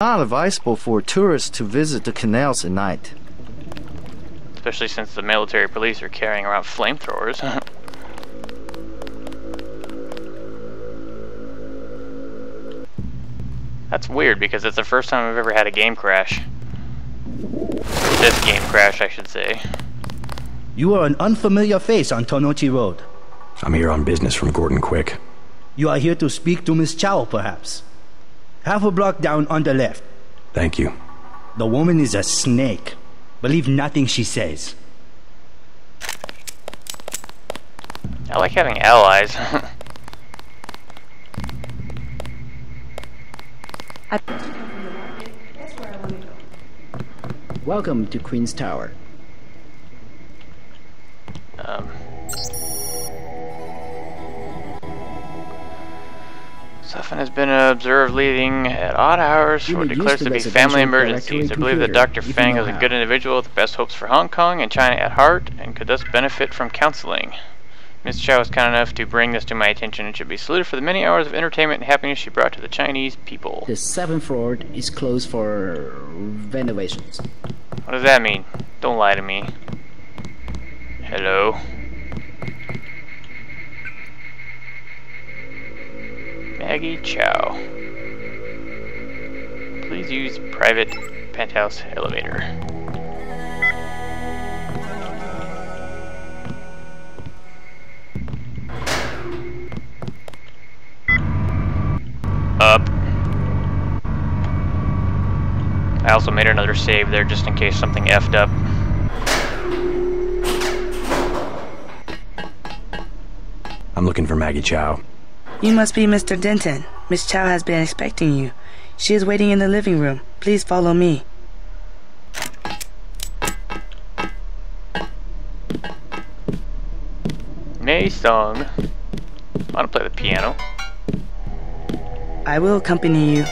Not advisable for tourists to visit the canals at night. Especially since the military police are carrying around flamethrowers. That's weird because it's the first time I've ever had a game crash. This game crash, I should say. You are an unfamiliar face on Tonnochi Road. I'm here on business from Gordon Quick. You are here to speak to Miss Chow, perhaps. Half a block down on the left. Thank you. The woman is a snake. Believe nothing she says. I like having allies. Welcome to Queen's Tower. Has been observed leaving at odd hours for what declares to be family emergencies. I believe that Dr. Fang is a good individual with the best hopes for Hong Kong and China at heart and could thus benefit from counseling. Ms. Chow was kind enough to bring this to my attention and should be saluted for the many hours of entertainment and happiness she brought to the Chinese people. The seventh floor is closed for renovations. What does that mean? Don't lie to me. Hello? Maggie Chow. Please use private penthouse elevator. Up. I also made another save there just in case something effed up. I'm looking for Maggie Chow. You must be Mr. Denton. Miss Chow has been expecting you. She is waiting in the living room. Please follow me. May song. I Wanna play the piano? I will accompany you.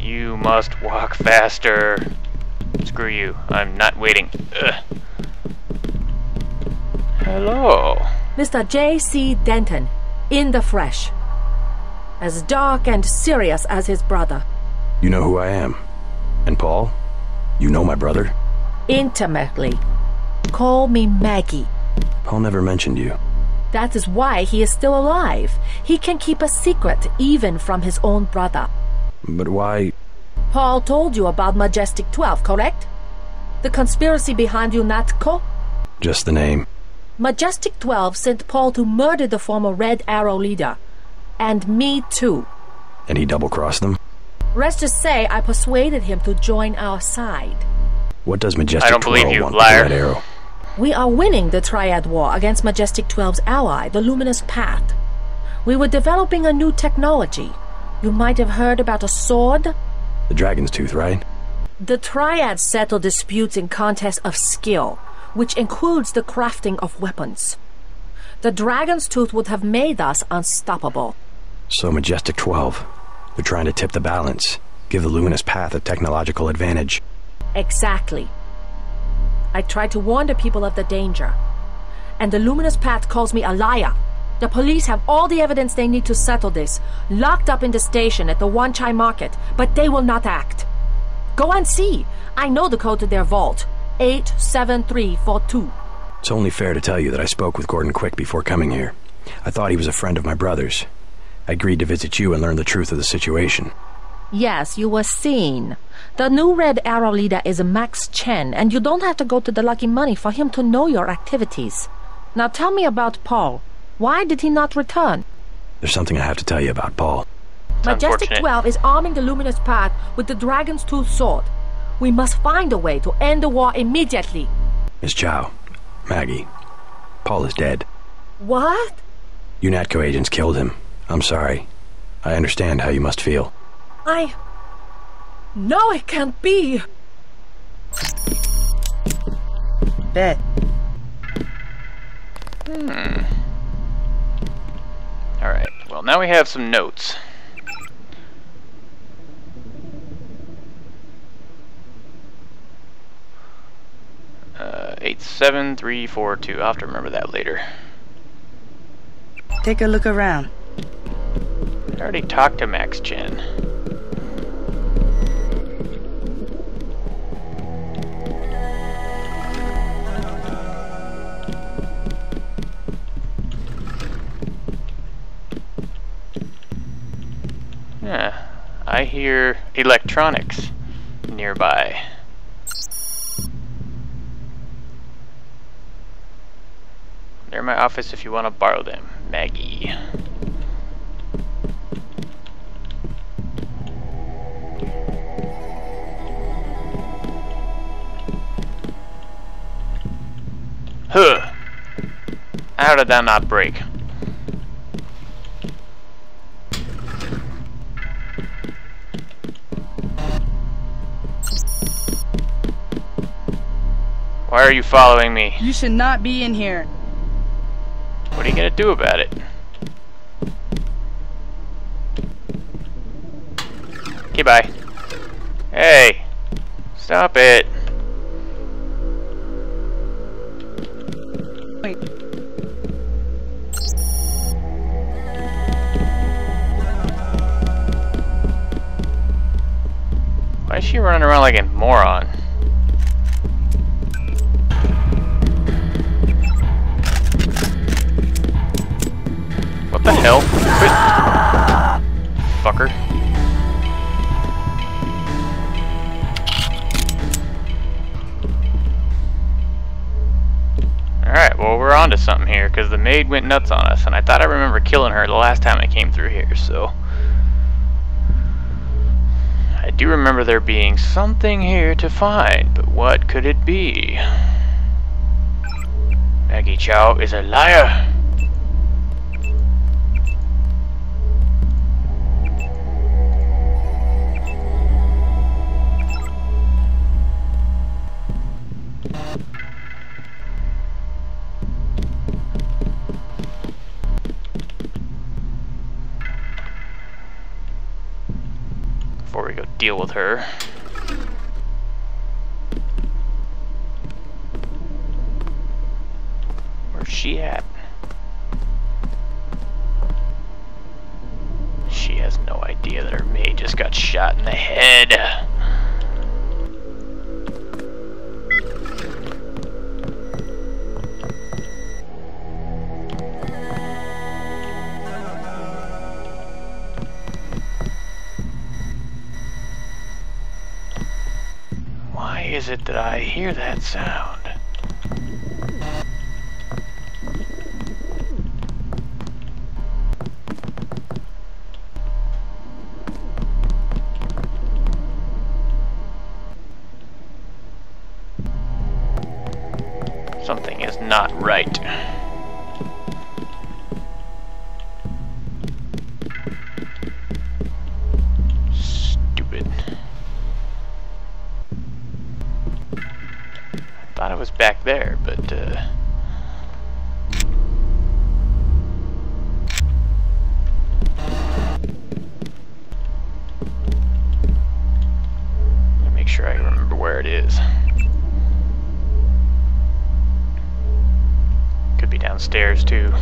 You must walk faster. Screw you. I'm not waiting. Ugh. Hello. Mr. J.C. Denton, in the flesh. As dark and serious as his brother. You know who I am. And Paul? You know my brother? Intimately. Call me Maggie. Paul never mentioned you. That is why he is still alive. He can keep a secret even from his own brother. But why? Paul told you about Majestic 12, correct? The conspiracy behind UNATCO? Just the name. Majestic 12 sent Paul to murder the former Red Arrow leader. And me too. And he double crossed them? Rest to say I persuaded him to join our side. What does Majestic I don't believe 12 you, want liar. Red Arrow? We are winning the Triad War against Majestic 12's ally, the Luminous Path. We were developing a new technology. You might have heard about a sword? The Dragon's Tooth, right? The Triad settle disputes in contests of skill, which includes the crafting of weapons. The Dragon's Tooth would have made us unstoppable. So Majestic 12. They're trying to tip the balance. Give the Luminous Path a technological advantage. Exactly. I tried to warn the people of the danger. And the Luminous Path calls me a liar. The police have all the evidence they need to settle this, locked up in the station at the Wan Chai market, but they will not act. Go and see. I know the code to their vault. 87342. It's only fair to tell you that I spoke with Gordon Quick before coming here. I thought he was a friend of my brother's. I agreed to visit you and learn the truth of the situation. Yes, you were seen. The new Red Arrow leader is Max Chen, and you don't have to go to the Lucky Money for him to know your activities. Now tell me about Paul. Why did he not return? There's something I have to tell you about Paul. Majestic 12 is arming the Luminous Path with the Dragon's Tooth sword. We must find a way to end the war immediately. Miss Chow. Maggie. Paul is dead. What? UNATCO agents killed him. I'm sorry. I understand how you must feel. I. No, it can't be. Bet. Hmm. Alright, well now we have some notes. Uh, 87342. I'll have to remember that later. Take a look around. I already talked to Max Chen. Yeah, I hear electronics nearby. They're in my office if you want to borrow them, Maggie. Huh. How did that not break? Why are you following me? You should not be in here. What are you gonna do about it? Okay, bye. Hey! Stop it! Wait. Why is she running around like a moron? Alright, well we're on to something here, because the maid went nuts on us, and I thought I remember killing her the last time I came through here, so... I do remember there being something here to find, but what could it be? Maggie Chow is a liar! Before we go deal with her. Where's she at? She has no idea that her maid just got shot in the head. Is it that I hear that sound? Something is not right. I thought it was back there, but uh make sure I remember where it is. Could be downstairs too.